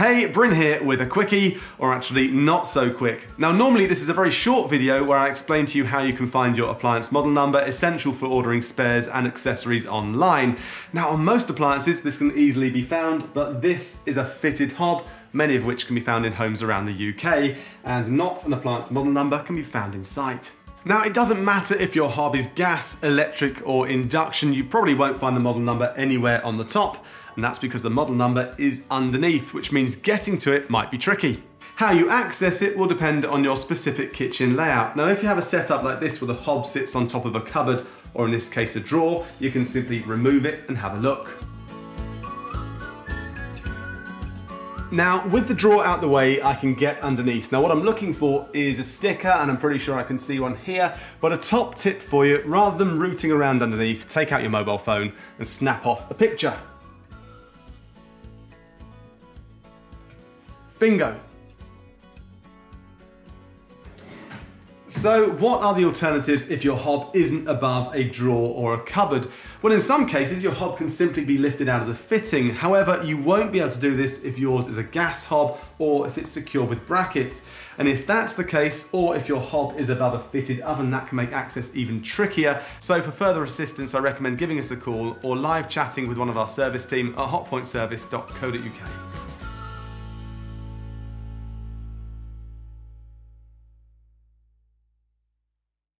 Hey, Bryn here with a quickie, or actually not so quick. Now normally this is a very short video where I explain to you how you can find your appliance model number, essential for ordering spares and accessories online. Now on most appliances this can easily be found, but this is a fitted hob, many of which can be found in homes around the UK, and not an appliance model number can be found in sight. Now it doesn't matter if your hob is gas, electric or induction, you probably won't find the model number anywhere on the top, and that's because the model number is underneath, which means getting to it might be tricky. How you access it will depend on your specific kitchen layout. Now if you have a setup like this where the hob sits on top of a cupboard, or in this case a drawer, you can simply remove it and have a look. Now, with the drawer out the way, I can get underneath. Now, what I'm looking for is a sticker, and I'm pretty sure I can see one here, but a top tip for you, rather than rooting around underneath, take out your mobile phone and snap off a picture. Bingo. So what are the alternatives if your hob isn't above a drawer or a cupboard? Well, in some cases, your hob can simply be lifted out of the fitting. However, you won't be able to do this if yours is a gas hob or if it's secure with brackets. And if that's the case, or if your hob is above a fitted oven, that can make access even trickier. So for further assistance, I recommend giving us a call or live chatting with one of our service team at hotpointservice.co.uk.